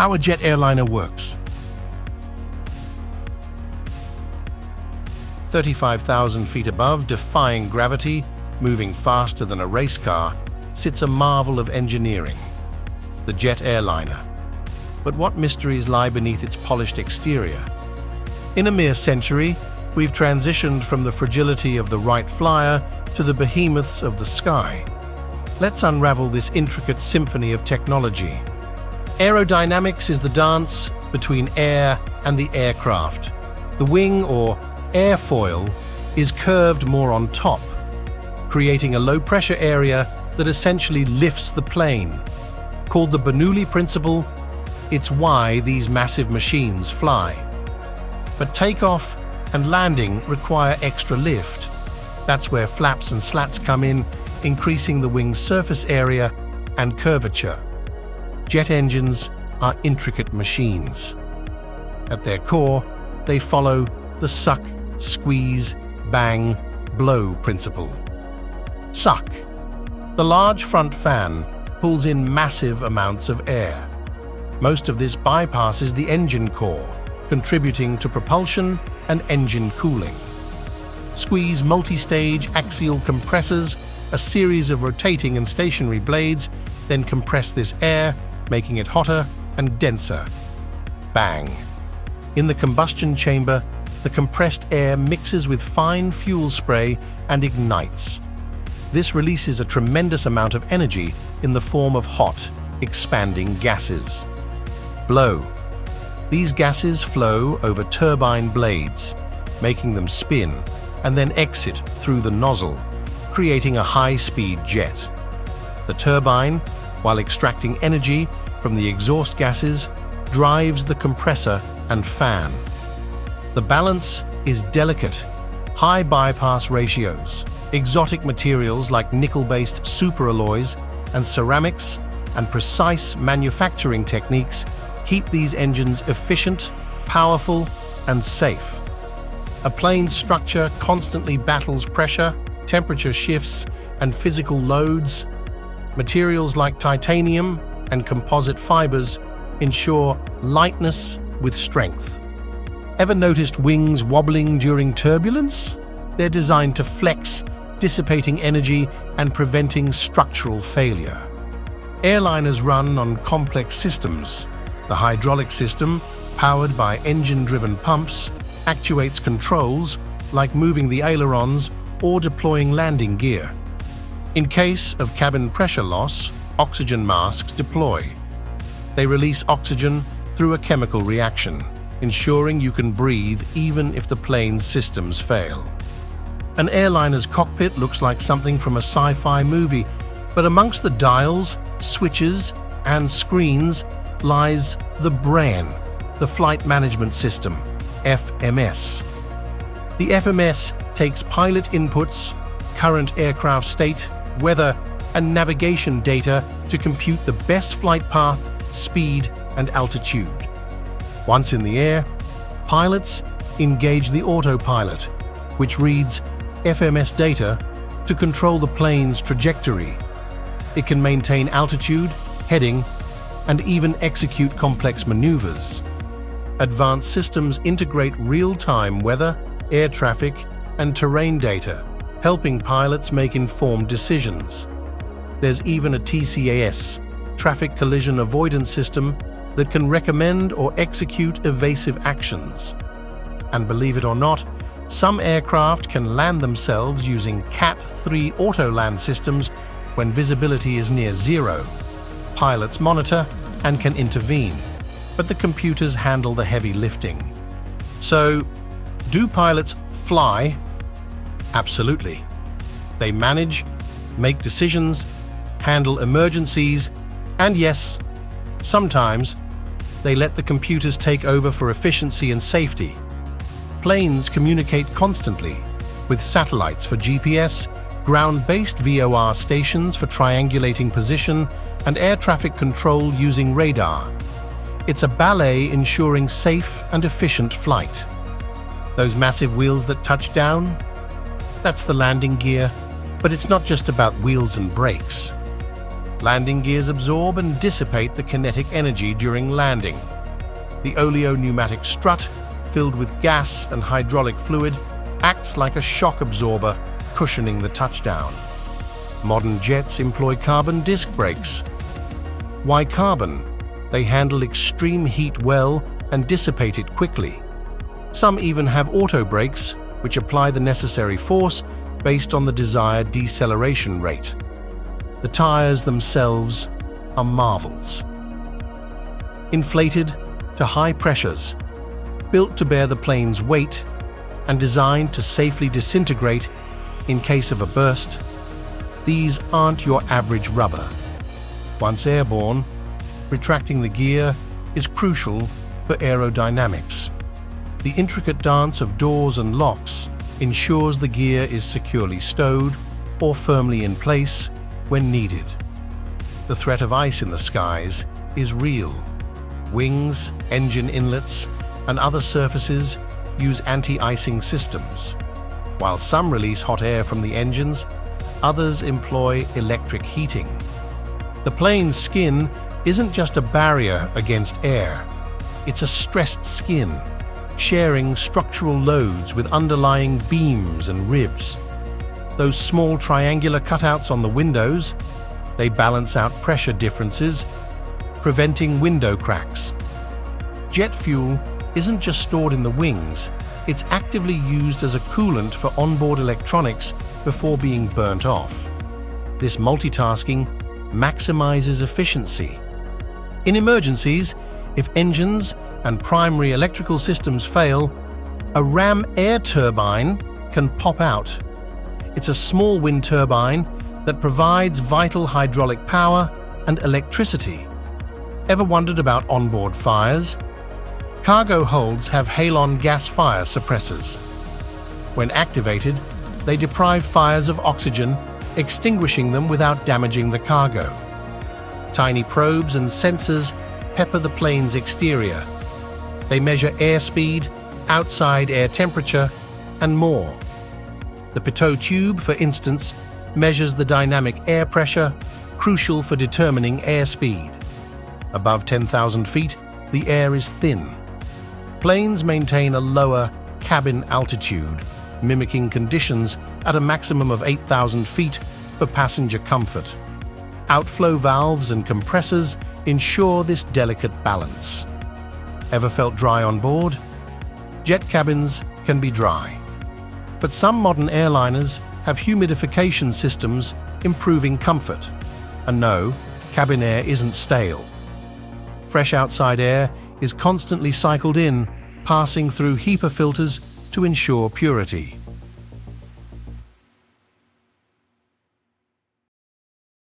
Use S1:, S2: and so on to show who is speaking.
S1: how a jet airliner works. 35,000 feet above, defying gravity, moving faster than a race car, sits a marvel of engineering, the jet airliner. But what mysteries lie beneath its polished exterior? In a mere century, we've transitioned from the fragility of the Wright Flyer to the behemoths of the sky. Let's unravel this intricate symphony of technology. Aerodynamics is the dance between air and the aircraft. The wing, or airfoil, is curved more on top, creating a low-pressure area that essentially lifts the plane. Called the Bernoulli principle, it's why these massive machines fly. But takeoff and landing require extra lift. That's where flaps and slats come in, increasing the wing's surface area and curvature. Jet engines are intricate machines. At their core, they follow the suck, squeeze, bang, blow principle. Suck. The large front fan pulls in massive amounts of air. Most of this bypasses the engine core, contributing to propulsion and engine cooling. Squeeze multi-stage axial compressors, a series of rotating and stationary blades, then compress this air, making it hotter and denser. Bang. In the combustion chamber, the compressed air mixes with fine fuel spray and ignites. This releases a tremendous amount of energy in the form of hot, expanding gases. Blow. These gases flow over turbine blades, making them spin and then exit through the nozzle, creating a high-speed jet. The turbine, while extracting energy from the exhaust gases, drives the compressor and fan. The balance is delicate, high bypass ratios, exotic materials like nickel-based superalloys and ceramics and precise manufacturing techniques keep these engines efficient, powerful and safe. A plane's structure constantly battles pressure, temperature shifts and physical loads. Materials like titanium and composite fibers ensure lightness with strength. Ever noticed wings wobbling during turbulence? They're designed to flex dissipating energy and preventing structural failure. Airliners run on complex systems. The hydraulic system, powered by engine-driven pumps, actuates controls like moving the ailerons or deploying landing gear. In case of cabin pressure loss, oxygen masks deploy. They release oxygen through a chemical reaction, ensuring you can breathe even if the plane's systems fail. An airliner's cockpit looks like something from a sci-fi movie, but amongst the dials, switches, and screens lies the brain, the Flight Management System, FMS. The FMS takes pilot inputs, current aircraft state, weather, and navigation data to compute the best flight path, speed, and altitude. Once in the air, pilots engage the autopilot, which reads FMS data to control the plane's trajectory. It can maintain altitude, heading, and even execute complex maneuvers. Advanced systems integrate real-time weather, air traffic, and terrain data, helping pilots make informed decisions. There's even a TCAS, Traffic Collision Avoidance System, that can recommend or execute evasive actions. And believe it or not, some aircraft can land themselves using CAT-3 auto-land systems when visibility is near zero. Pilots monitor and can intervene, but the computers handle the heavy lifting. So, do pilots fly? Absolutely. They manage, make decisions, handle emergencies, and yes, sometimes they let the computers take over for efficiency and safety. Planes communicate constantly, with satellites for GPS, ground-based VOR stations for triangulating position, and air traffic control using radar. It's a ballet ensuring safe and efficient flight. Those massive wheels that touch down? That's the landing gear, but it's not just about wheels and brakes. Landing gears absorb and dissipate the kinetic energy during landing. The oleo-pneumatic strut, filled with gas and hydraulic fluid, acts like a shock absorber, cushioning the touchdown. Modern jets employ carbon disc brakes. Why carbon? They handle extreme heat well and dissipate it quickly. Some even have auto brakes, which apply the necessary force based on the desired deceleration rate. The tyres themselves are marvels. Inflated to high pressures, built to bear the plane's weight and designed to safely disintegrate in case of a burst, these aren't your average rubber. Once airborne, retracting the gear is crucial for aerodynamics. The intricate dance of doors and locks ensures the gear is securely stowed or firmly in place when needed. The threat of ice in the skies is real. Wings, engine inlets, and other surfaces use anti-icing systems. While some release hot air from the engines, others employ electric heating. The plane's skin isn't just a barrier against air, it's a stressed skin, sharing structural loads with underlying beams and ribs. Those small triangular cutouts on the windows, they balance out pressure differences, preventing window cracks. Jet fuel isn't just stored in the wings, it's actively used as a coolant for onboard electronics before being burnt off. This multitasking maximizes efficiency. In emergencies, if engines and primary electrical systems fail, a ram air turbine can pop out. It's a small wind turbine that provides vital hydraulic power and electricity. Ever wondered about onboard fires? Cargo holds have halon gas fire suppressors. When activated, they deprive fires of oxygen, extinguishing them without damaging the cargo. Tiny probes and sensors pepper the plane's exterior. They measure airspeed, outside air temperature, and more. The Pitot tube, for instance, measures the dynamic air pressure, crucial for determining airspeed. Above 10,000 feet, the air is thin. Planes maintain a lower cabin altitude, mimicking conditions at a maximum of 8,000 feet for passenger comfort. Outflow valves and compressors ensure this delicate balance. Ever felt dry on board? Jet cabins can be dry. But some modern airliners have humidification systems improving comfort. And no, cabin air isn't stale. Fresh outside air is constantly cycled in, passing through HEPA filters to ensure purity.